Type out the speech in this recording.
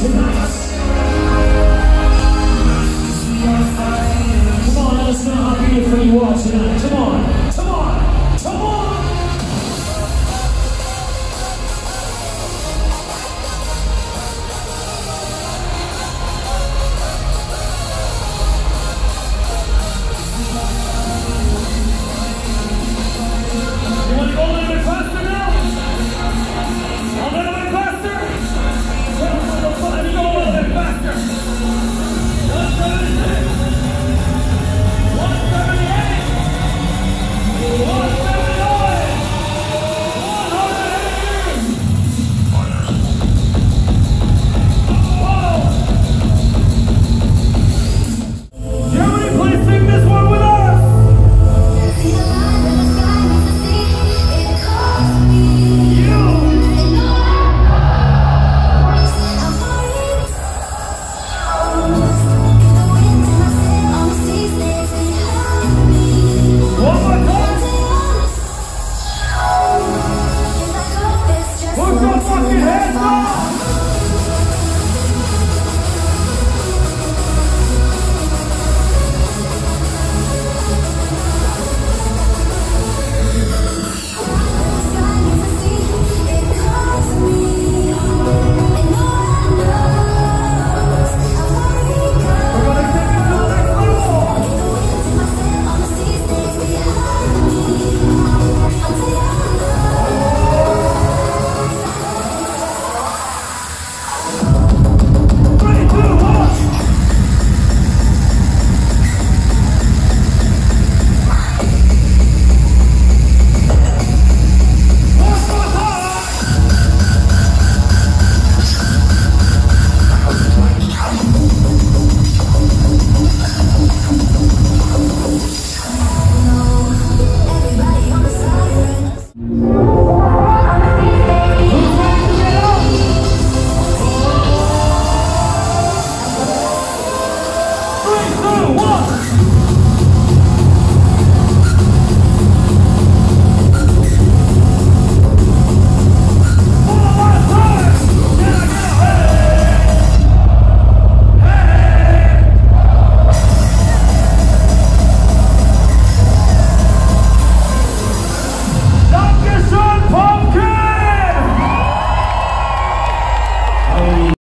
tonight. As two, one.